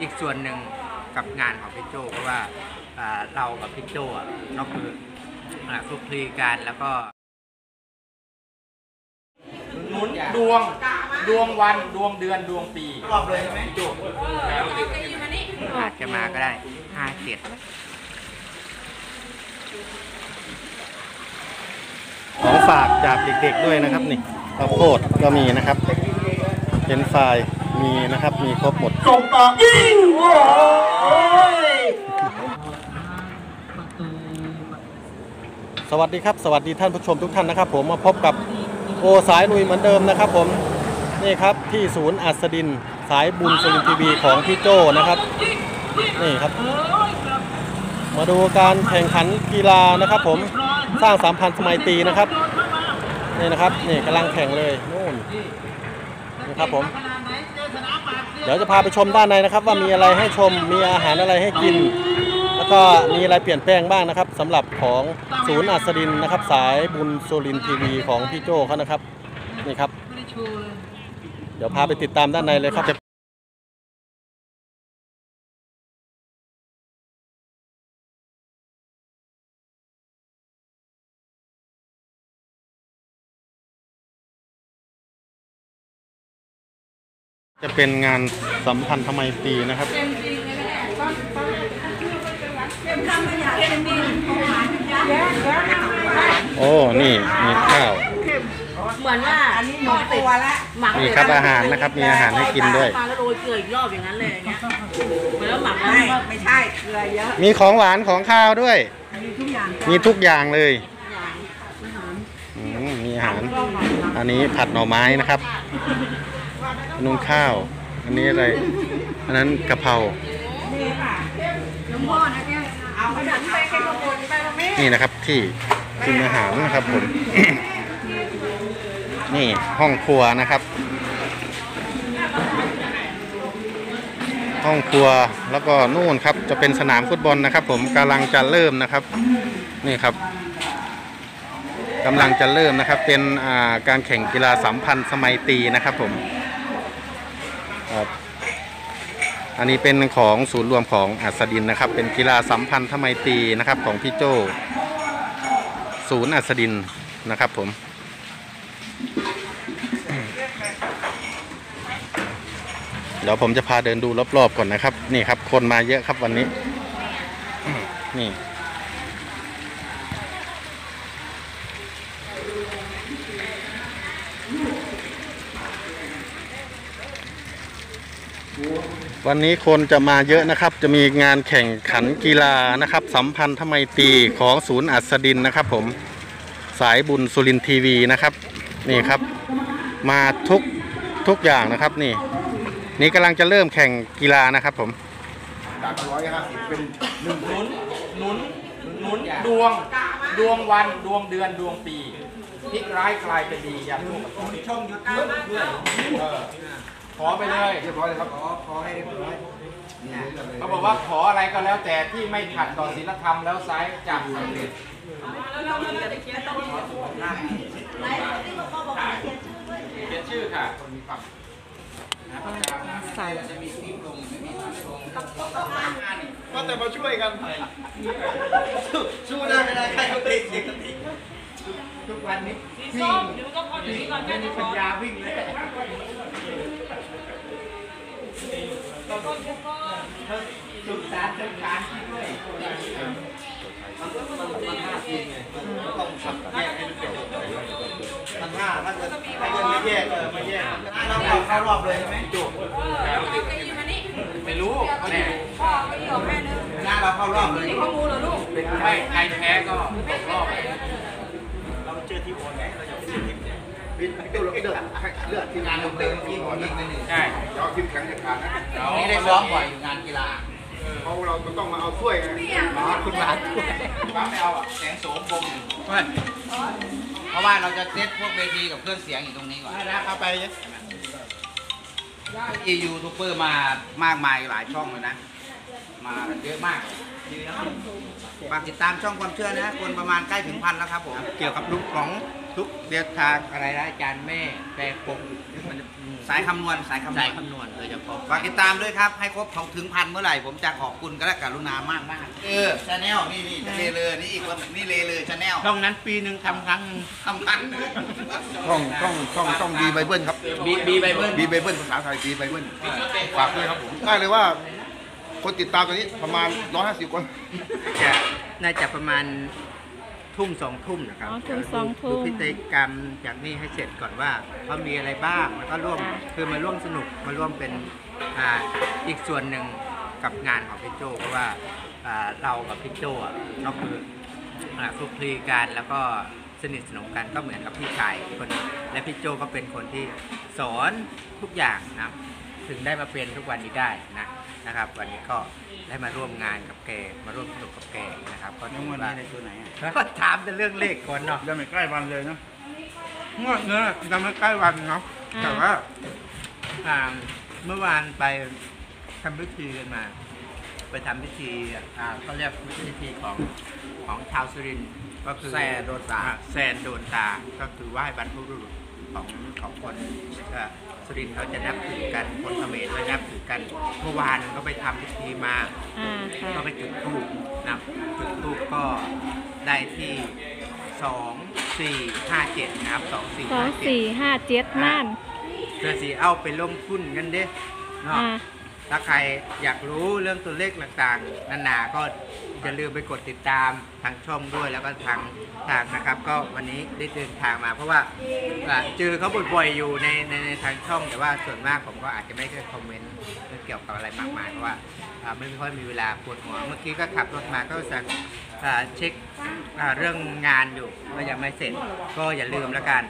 อีกส่วนหนึ่งกับงานของพี่โจเพราะว่าอ่าเรากับพี่โจอะก็คืออ่าคลุกคลีกันแล้วก็หนุนดวงดวงวันดวงเดือนดวงปีรอบเลยใช่ไหมจุอาจจะมาก็ได้ห้าเจ็ดของฝากจากเด็กๆด้วยนะครับนี่ข้าวโพดก็มีนะครับเป็นไฟราย มีนะครับ มีครบหมดส่งต่อยิงโอ้ยสวัสดีครับ สวัสดีท่านผู้ชมทุกท่านนะครับ ผมมาพบกับโอสายลุยเหมือนเดิมนะครับ ผมนี่ครับที่ศูนย์อัสดินสายบุญสลินทีวีของพี่โจนะครับนี่ครับ มาดูการแข่งขันกีฬานะครับ ผมสร้างสามพันสมัยตีนะครับนี่นะครับนี่กำลังแข่งเลยนู่นนี่ครับผม เดี๋ยวจะพาไปชมด้านในนะครับ ว่ามีอะไรให้ชมมีอาหารอะไรให้กิน แล้วก็มีอะไรเปลี่ยนแปลงบ้างนะครับสำหรับของศูนย์อัสดินนะครับ สายบุญโซลินทีวีของพี่โจเขานะครับนี่ครับ เดี๋ยวพาไปติดตามด้านในเลยครับ จะเป็นงานสัมพันธไมตรีนะครับ โอ้ นี่มีข้าว เหมือนว่าอันนี้หมดตัวละหมักมีครับอาหารนะครับ มีอาหารให้กินด้วยมาแล้วโรยเกลืออีกรอบอย่างนั้นเลยอย่างเงี้ยเหมือนแล้วหมักแล้วไม่ก็ไม่ใช่เกลือเยอะมีของหวานของข้าวด้วย มีทุกอย่างมีทุกอย่างเลยอย่างอาหารอืมมีอาหาร อันนี้ผัดหน่อไม้นะครับ นุ่งข้าว อันนี้อะไร อันนั้นกะเพราน้ำพ่อนะเนี่ยเอาขนาดไปให้ขโมยไปมาแม่นี่นะครับที่กินอาหารนะครับผม นี่ห้องครัวนะครับ ห้องครัวแล้วก็นู่นครับจะเป็นสนามฟุตบอลนะครับ ผมกำลังจะเริ่มนะครับ นี่ครับกำลังจะเริ่มนะครับ เป็นอ่าการแข่งกีฬาสัมพันธ์สมัยตรีนะครับผม ครับ อันนี้เป็นของศูนย์รวมของอัสดินนะครับ เป็นกีฬาสัมพันธ์ทไมตรีนะครับของพี่โจศูนย์อัสดินนะครับผมเดี๋ยวผมจะพาเดินดูรอบๆก่อนนะครับ นี่ครับ คนมาเยอะครับวันนี้ นี่ วันนี้คนจะมาเยอะนะครับ จะมีงานแข่งขันกีฬานะครับ สัมพันธไมตรีของศูนย์อัสดินนะครับผมสายบุญสุรินทร์ทีวีนะครับ นี่ครับ มาทุกทุกอย่างนะครับนี่ นี่กำลังจะเริ่มแข่งกีฬานะครับผมจากร้อยห้าสิบเป็นหนึ่งหนุนหนุนหนุนดวงดวงวันดวงเดือนดวงปีพลิกร้ายกลายเป็นดีอย่าสู้กับคนช่องยุดเพื่อนเออ ขอไปเลยเรียบร้อยเลยครับขอขอให้เรียบร้อยเขาบอกว่าขออะไรก็แล้วแต่ที่ไม่ขัดต่อศีลธรรมแล้วไซร้จากสำเร็จเขียนชื่อค่ะคนมีความใส่จะมีคลิปลงจะมีคลิปลงก็แต่มาช่วยกันสู้ได้ไม่ได้ใครเขาตีเสียงกันตีทุกวันนี้วิ่งไม่มีปัญญาวิ่งเลย สุดสารจังการที่ด้วยมันก็มันมันห้าทีไงมันต้องสับแยกให้มันเป็นมันห้าถ้าเกิดถ้าเกิดไม่แยกเออไม่แยกเราเข้าเข้ารอบเลยใช่ไหมจุกไม่รู้เขาเนี่ยหน้าเราเข้ารอบเลยข้อมูลเหรอลูกไม่ใครแพ้ก็ตกรอบ บินไปเจอเลือดเลือดทีมงานเราเต็มที่ก่อนยิงไปหนึ่งใช่เดี๋ยวเอาทีมแข็งจะขาดนะนี่ได้ซ้อมบ่อยอยู่งานกีฬาเพราะเราต้องมาเอาถ้วยไงคุณมาด้วยป้าไม่เอาอะแสงโสมบงอยู่เพราะว่าเราจะเซตพวกเวทีกับเครื่องเสียงอยู่ตรงนี้ก่อนนะเอาไปอียูทูบเบอร์มามากมายหลายช่องเลยนะ มากันเยอะมาก ฝากติดตามช่องความเชื่อนะคนประมาณใกล้ถึงพันแล้วครับผมเกี่ยวกับลูกของทุกเดียวทางอะไรนะอาจารย์แม่แปรปกมันจะสายคำนวณสายคำนวณสายคำนวณโดยเฉพาะฝากติดตามด้วยครับ ให้ครบของถึงพันเมื่อไหร่ ผมจะขอบคุณกระกรุณามากมากๆเออชาแนลนี่นี่เลเลอนี่อีกว่านี่เลเลอชาแนลช่องนั้นปีหนึ่งทำครั้งหนึ่งทำพันต้องต้องต้องต้องบีไบเบิลครับบีบีไบเบิลบีไบเบิลภาษาไทยบีไบเบิลฝากด้วยครับผมได้เลยว่า คนติดตามตอนนี้ประมาณ 150 คนจะน่าจะประมาณทุ่มสองทุ่มนะครับอ๋อทุ่มสองทุ่มดูพิธีกรรมจากนี้ให้เสร็จก่อนว่าเขามีอะไรบ้างแล้วก็ร่วมค่ะ คือมาร่วมสนุกมาร่วมเป็นอ่าอีกส่วนหนึ่งกับงานของพี่โจเพราะว่าอ่าเรากับพี่โจอะก็คืออ่าคลุกคลีกันแล้วก็สนิทสนมกันก็เหมือนกับพี่ชายคนหนึ่งและพี่โจก็เป็นคนที่สอนทุกอย่างนะถึงได้มาเป็นทุกวันนี้ได้นะ นะครับ วันนี้ก็ได้มาร่วมงานกับแกมาร่วมสนุกกับแกนะครับก็ถือว่าก็ถามแต่เรื่องเลขก่อนเนาะยังไม่ใกล้วันเลยนะงวดเนี้ยยังไม่ใกล้วันเนาะอ่าแต่ว่าอ่าเมื่อวานไปทำพิธีกันมา ไปทำพิธีอ่าเขาเรียกพิธีของของชาวสุรินทร์ก็คือแซ่โดนตา อ่แซนโดนตา ก็คือไหว้บรรพบุรุษของของคนเอ่อ สุรินทร์เขาจะนับถือกันคนเขมรก็นับถือกันเมื่อวานก็ไปทำพิธีมาอ่าค่ะก็ไปจุดธูปนะจุดธูปก็ได้ที่สองสี่ห้าเจ็ดนะครับสองสี่สอห้างเจ็ดสี่ห้าเจ็ดนั่นเพื่อสีเอาไปลงทุนกันเด้เนาะ อ่า ถ้าใครอยากรู้เรื่องตัวเลขต่างๆนานาก็อย่าลืมไปกดติดตามทางช่องด้วยแล้วก็ทางทางนะครับ ก็วันนี้ได้เดินทางมา เพราะว่าเจอเขาบ่อยๆอยู่ในในในทางช่องแต่ว่าส่วนมากผมก็อาจจะไม่ได้คอมเมนต์เกี่ยวกับอะไรมากมายเพราะว่าไม่ค่อยมีเวลาปวดหัวเมื่อกี้ก็ขับรถมาก็จะอ่าเช็คเรื่องงานอยู่ก็ยังไม่เสร็จ ก็อย่าลืมแล้วกัน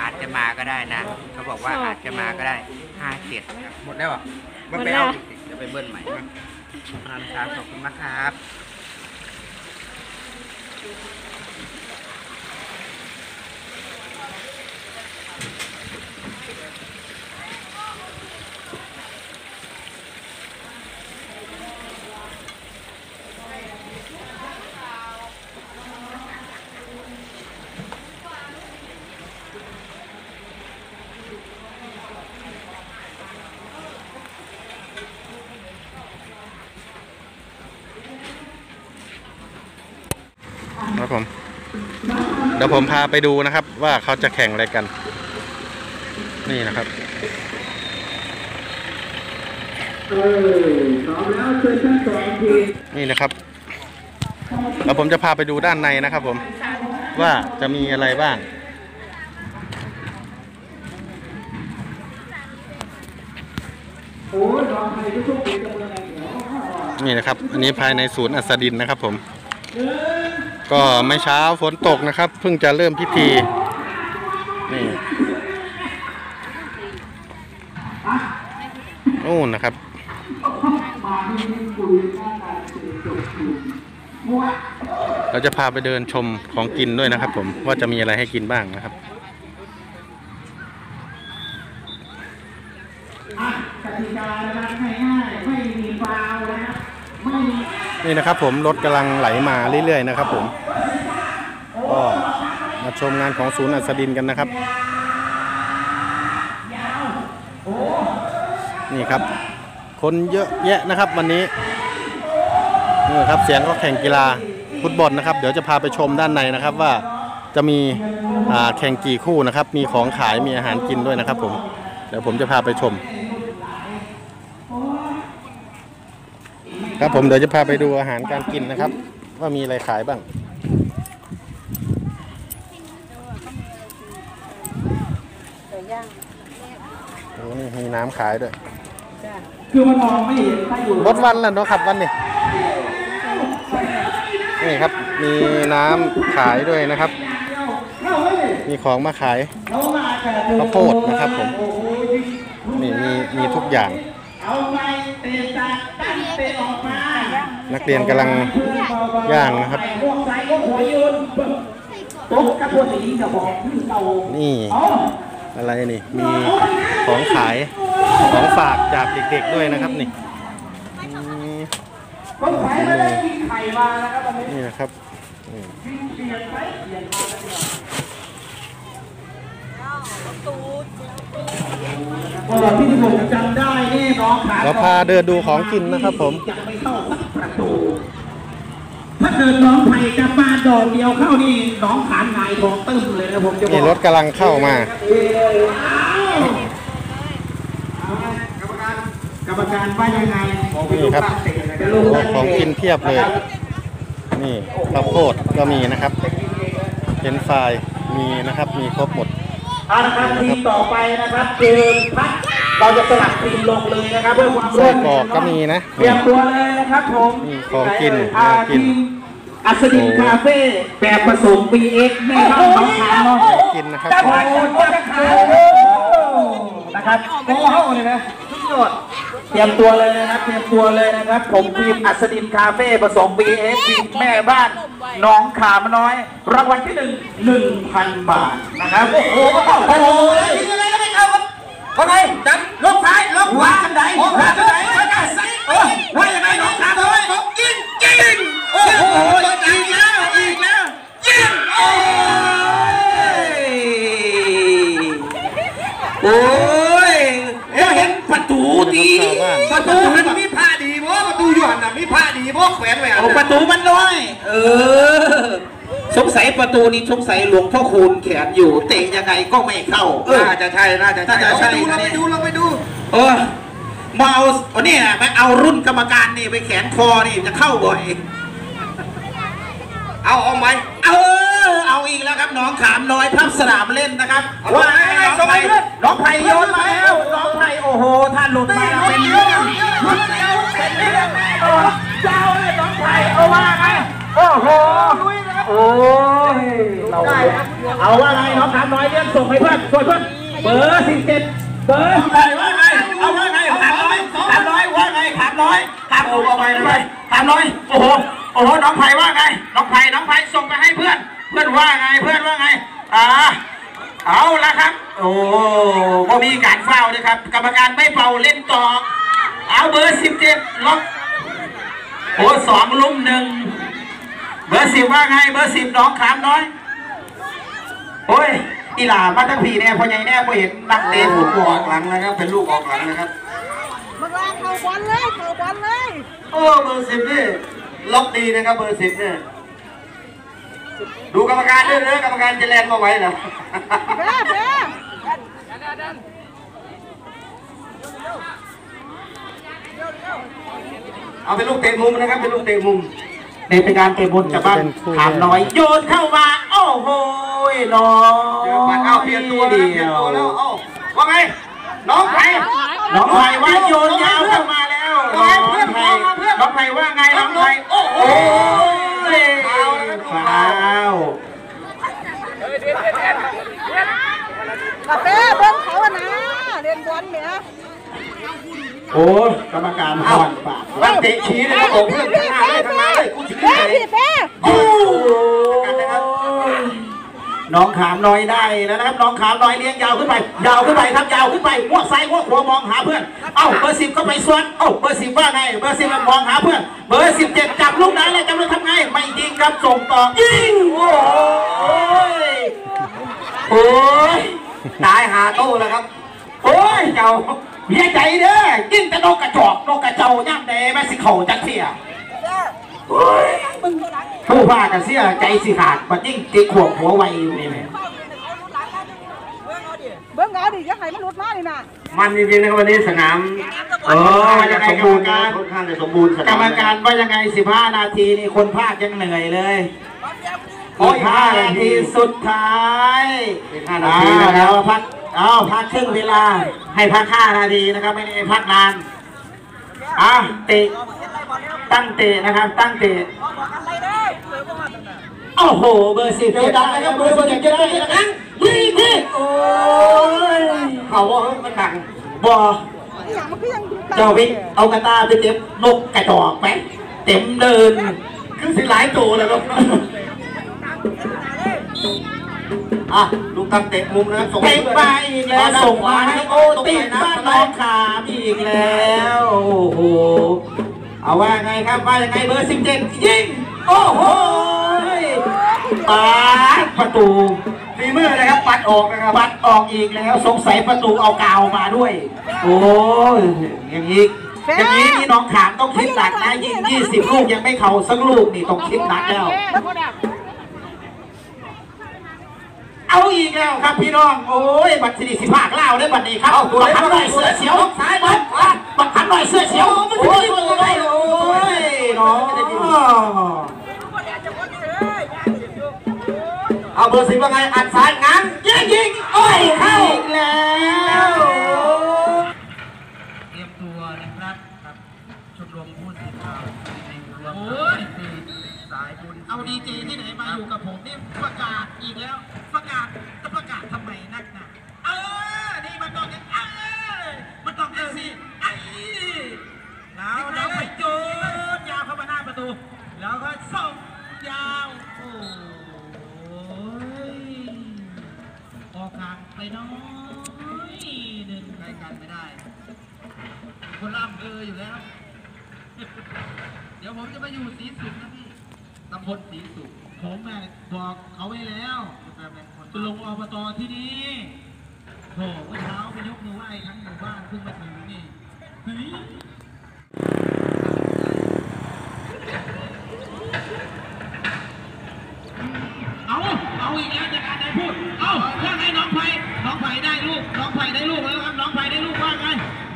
อาจจะมาก็ได้นะเขาบอกว่าอาจจะมาก็ได้ห้าเจ็ดหมดแล้วเหรอห มันไปเอาจะไปเบิ้ลใหม่นะครับขอบคุณมากครับ ครับผม เดี๋ยวผมพาไปดูนะครับ ว่าเขาจะแข่งอะไรกัน นี่นะครับนี่นะครับแล้วผมจะพาไปดูด้านในนะครับผม ว่าจะมีอะไรบ้าง นี่นะครับ อันนี้ภายในศูนย์อัสดินนะครับผม ก็ไม่เช้าฝนตกนะครับ เพิ่งจะเริ่มพิธี นี่นู่นนะครับเราจะพาไปเดินชมของกินด้วยนะครับ ผมว่าจะมีอะไรให้กินบ้างนะครับ นี่นะครับผมรถกำลังไหลมาเรื่อยๆนะครับผมก็มาชมงานของศูนย์อัสดินกันนะครับ นี่ครับ คนเยอะแยะนะครับวันนี้นี่ครับเสียงก็แข่งกีฬาฟุตบอลนะครับ เดี๋ยวจะพาไปชมด้านในนะครับว่าจะมีแข่งกี่คู่นะครับ มีของขายมีอาหารกินด้วยนะครับผมเดี๋ยวผมจะพาไปชม ครับผมเดี๋ยวจะพาไปดูอาหารการกินนะครับ ว่ามีอะไรขายบ้าง โอ้นี่มีน้ำขายด้วย คือมันมองไม่เห็นถ้าอยู่รถวันแล้วเนาะครับวันนี้นี่ครับ มีน้ำขายด้วยนะครับ มีของมาขายเขามาแต่ข้าวโพดนะครับผม นี่มีมีทุกอย่าง เอาไปเตะจากตั้งเตะออกมา นักเรียนกำลังย่างนะครับพวกสายพวกหัวโยนตกกระพวกสีกระบอกที่เรานี่เอาอะไรนี่ มีของขายของฝากจากเด็กๆด้วยนะครับนี่อืมคนขายไม่ได้กินไข่มานะครับวันนี้นี่นะครับนี่เปลี่ยนไปเปลี่ยนมาก็ที่ที่ผมจำได้ นี่น้องขาเราพาเดินดูของกินนะครับผมจะไม่เข้าสักประตูถ้าเกิดน้องไผ่จะมาดอกเดียวเข้านี่น้องขานหงายทองตึ้มเลยนะผมจะบนี่อกรถกำลังเข้ามากรรมการว่ายังไงนี่ครับเป็นลูกโอ้ตั้งของเตะกินเพียบเลย นี่ข้าวโพดก็มีนะครับเฟรนช์ฟรายมีนะครับ มีครบหมดเอาละครับทีมต่อไปนะครับคือพัก เราจะสลับทีมลงเลยนะครับเพื่อความไส้กรอกก็มีนะเตรียมตัวเลยนะครับผมมีของกินอ่าน่ากินทีมอัศดินคาเฟ่แบบผสม BX แม่บ้านน้องขาวเนาะกินนะครับจะขายจะขายนะครับโอ้โหเลยนะทุกยอดเตรียมตัวเลยนะครับ เตรียมตัวเลยนะครับ ผมทีมอัศดินคาเฟ่ผสม BX ทีมแม่บ้านน้องขามน้อยรางวัลที่หนึ่งหนึ่งพันบาทนะครับ โอ้โหโอ้โห ยิงอะไรก็ไม่เข้าครับว่าไงจับลงซ้ายลงขวากันไหนขวากันไหนเออว่ายังไงน้องขามน้อยยิงยิงโอ้โหอีกแล้วอีกแล้วยิงโอ้ยโอ้ยเอ้ยเห็นประตูดีชาวบ้านประตูมันมีผ้าดีบ่ประตูหย่อนน่ะมีผ้าดีบ่แขวนไว้อะเอาประตูมันน้อย เออ สงสัยประตูนี้สงสัยหลวงพ่อคูณแขนอยู่ เตะยังไงก็ไม่เข้าเออน่าจะใช่น่าจะใช่น่าจะใช่เราไปดูเราไปดูเออมาเอาวันนี้นะมาเอารุ่นกรรมการนี่ไปแขนคอนี่จะเข้าบ่อยเอาเอาไหมเออเอาอีกแล้วครับน้องขามน้อยพับสนามเล่นนะครับว่าไงน้องส่งไเอาว่าไงน้องขามน้อยเลี้ยงส่งให้เพื่อนส่วนเพื่อนเบอร์สิบเจ็ดเบอร์สิบเจ็ดว่าไงเอาว่าไงขามน้อยขามน้อยว่าไงขามน้อยขามโอ้เอาไปเลยขามน้อยโอ้โหโอ้โหน้องไผ่ว่าไงน้องไผ่น้องไผ่ส่งไปให้เพื่อน เพื่อนว่าไงเพื่อนว่าไงอ่าเอาละครับ โอ้ก็มีการเฝ้านะครับ กรรมการไม่เป่าเล่นต่อ เอาเบอร์สิบเจ็ดล็อกโอ้สองลุ่มหนึ่งเบอร์สิบว่าไงเบอร์สิบน้องขามน้อย โอ้ยอีหลามาทั้งผีแน่พอใหญ่แน่พอเห็นนักเตะฟุตบออลอกหลังนะครับ เป็นลูกออกหลังนะครับมันว่าเข้าบอลเลยเข้าบอลเลยโอ้เบอร์สิบนี่ล็อกดีนะครับเบอร์สิบเนี่ยดูกรรมการด้วยนะกรรมการจะแลนมาไว้เหรอเบ้เบ้เอาเป็นลูกเตะมุมนะครับเป็นลูกเตะมุมนี่เป็นการเตะบอลจากบ้านขามน้อยโยนเข้ามาโอ้โห น้องเดี๋ยวปัดเอาเปลี่ยนตัวแล้วเปลี่ยนตัวแล้วเอ้าว่าไงน้องไผ่น้องไผ่ว่าโยนยาวเข้ามาแล้วน้องไผ่น้องไผ่ว่าไงน้องไผ่โอ้โหฟาวกาแฟเบิ้งเขาอะนะเล่นบอลเนี่ยโอ้กรรมการห่อนปากตั้งเตะชี้นะครับผมเพื่อนข้างหน้าเลยข้างหน้าเลยกูชี้เบ้เลยพี่เบ้โอ้ น้องขามน้อยได้แล้วนะครับ น้องขามน้อยเลี้ยงยาวขึ้นไป ยาวขึ้นไปครับยาวขึ้นไปหัวซ้ายหัวขวามองหาเพื่อน เอ้าเบอร์สิบก็ไปสวนเอ้าเบอร์สิบว่าไงเบอร์สิบมองหาเพื่อน เบอร์สิบเจ็ดจับลูกไหนเลยจับลูกทำไงไม่ยิงครับส่งต่อยิงโอ้ยโอ้ยตายหาโต้แล้วครับ โอ้ยเจ้าเมียใจเด้อยิ่งแต่นกกระจอกนกกระเจ้าย่ำแดแม่สิเข่าจังเสีย ผู้ว่ากันเสียใจสิขาดมันยิ่งติดขวบหัวไวอยู่นี่แหละเบิ้งเอาดิอยังไงมันหลุดมาดิน่ะมันจริงๆนะครับวันนี้สนามเออยังไงสมกรบูรรมณ์การค่อนข้างจะสมบูรณ์สนกรรมการว่ายังไง15นาทีนี่คนภาคยังเหนื่อยเลย15นาทีสุดท้ายเป็นห้านาทีนะคแล้รับวพักเอาพักครึ่งเวลา ให้พัก5นาทีนะครับไม่ได้พักนานอะเตะ ตั้งเตะนะครับ ตั้งเตะโอ้โห เบอร์สิบเจ็ดดังนะครับเบอร์สิบเจ็ดได้นะครับยิงที่โอ้ยเขาว่าเฮ้ยมันดังบออหย่างมันก็ยังดูเจ้าวิเอากระตาไปเต็มนกกระจอกไปเต็มเดินคือสิหลายตัวเลยครับอะลูกตั้งเตะมุมนะครับส่งเต็มไปอีกแล้วส่งมาให้โอติดบ้านน้องขามอีกแล้ว โอ้โห เอาว่าไงครับว่ายังไงเบอร์สิบเจ็ดยิง โอ้โหปาดประตูฝีมือนะครับ ปัดออกนะครับ ปัดออกอีกแล้ว สงสัยประตูเอากาวมาด้วย โอ้ยอย่างนี้อย่างนี้นี่น้องขามต้องคิดหนักนะยิงยี่สิบลูกยังไม่เข้าสักลูกนี่ต้องคิดหนักแล้ว เอาอีกแล้วครับพี่น้อง โอ้ย บัตรสิริสิภาคเล่าได้บัตรนี้ครับบัตรขันหน่อยเสื้อเสียวซ้ายบัตรบัตรขันหน่อยเสื้อเสียวโอ้ยโอ้ยโอ้ยน้อง เอาเบอร์สิบว่าไงอัดซ้ายงั้นยิงยิงโอ้ยเข้าอีกแล้วเตรียมตัวนะครับครับชมรมผู้สื่อข่าวในรวมที่สายบุญเอาดีเจที่ไหนมาอยู่กับผมนี่ประกาศอีกแล้วประกาศจะประกาศ แล้วก็ส่งยาวโอ้ยออกห่างไปน้อยเดินใกลกันไม่ได้คนล่ำเอออยู่แล้ว เดี๋ยวผมจะมาอยู่สีสุขนะพี่ตำบลสีสุขผมแม่บอกเขาไว้แล้วจะลงอบตที่นี่โถเมื่อเช้าไปยกมือไหว้ทั้งหมู่บ้านเพิ่งมาถึงนี่เฮ้ยเอา อีกแล้วจากการไหนพูด เอาว่าไงน้องไผ่น้องไผ่ได้ลูก น้องไผ่ได้ลูกแล้วครับ น้องไผ่ได้ลูกว่าไง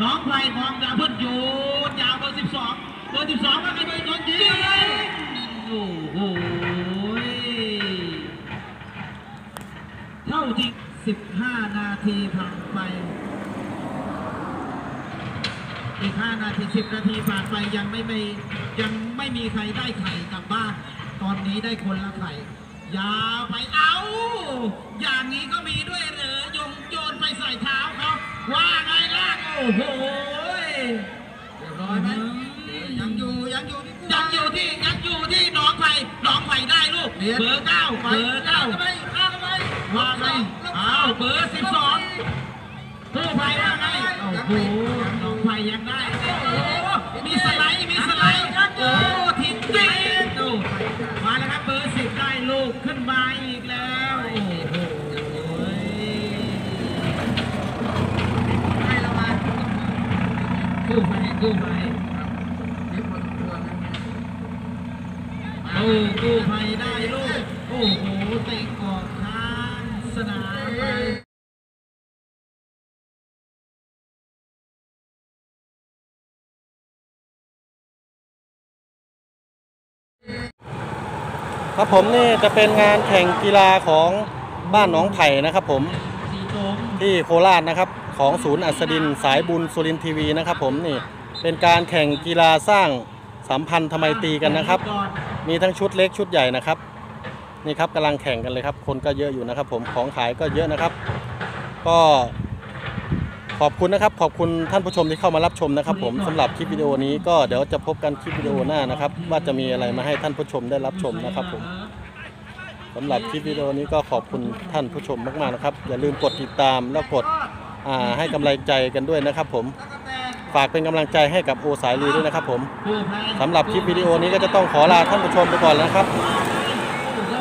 น้องไผ่มองดาวเพิ่นโยนยาวเบอร์สิบสองเบอร์สิบสองว่าไงเบอร์สองยิงโอ้โหเท่าที่สิบห้านาทีผ่านไป อีกห้านาทีสิบนาทีผ่านไปยังไม่ไม่ยังไม่มีใครได้ไข่กลับบ้าน ตอนนี้ได้คนละไข่ อยาไปเอา อย่างนี้ก็มีด้วยเหรอยงโยนไปใส่เท้าเขาว่าไงล่ะโอ้โหเรียบร้อยไหมยังอยู่ยังอยู่ที่ยังอยู่ที่ยังอยู่ที่หน้องไผ่หน้องไผ่ได้ลูกเบอร์เก้าเบอร์เก้าว่าไงอ้าวเบอร์สิบสองผู้ภัยว่าไงโอ้โหน้องไผ่ยังได้โอ้โหมีสไลด์มีสไลด์โอ้ทีมจีนโอ้มาแล้วครับเบอร์สิบได้ลูกขึ้นมาอีกแล้ว โอ้โห กู้ภัยกู้ภัยโอ้กู้ภัยได้ลูก โอ้โหเตะออกข้างสนามไปครับผมนี่จะเป็นงานแข่งกีฬาของบ้านหนองไผ่นะครับผมที่โคราชนะครับ ของศูนย์อัศดินสายบุญสุรินทีวีนะครับผมนี่ เป็นการแข่งกีฬาสร้างสัมพันธ์ทำไมตรีกันนะครับ มีทั้งชุดเล็กชุดใหญ่นะครับนี่ครับกำลังแข่งกันเลยครับ คนก็เยอะอยู่นะครับ ผมของขายก็เยอะนะครับ ก็ขอบคุณนะครับ ขอบคุณท่านผู้ชมที่เข้ามารับชมนะครับ ผมสำหรับคลิปวิดีโอนี้ก็เดี๋ยวจะพบกันคลิปวิดีโอหน้านะครับ ว่าจะมีอะไรมาให้ท่านผู้ชมได้รับชมนะครับ ผมสำหรับคลิปวิดีโอนี้ก็ขอบคุณท่านผู้ชมมากๆนะครับ อย่าลืมกดติดตามแล้วกดอ่าให้กำลังใจกันด้วยนะครับ ผม ฝากเป็นกำลังใจให้กับโอสายลีด้วยนะครับผมสำหรับคลิปวิดีโอนี้ก็จะต้องขอลาท่านผู้ชมไปก่อนแล้วนะครับ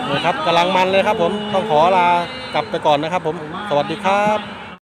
นี่ครับกำลังมันเลยครับผมต้องขอลากลับไปก่อนนะครับผม สวัสดีครับ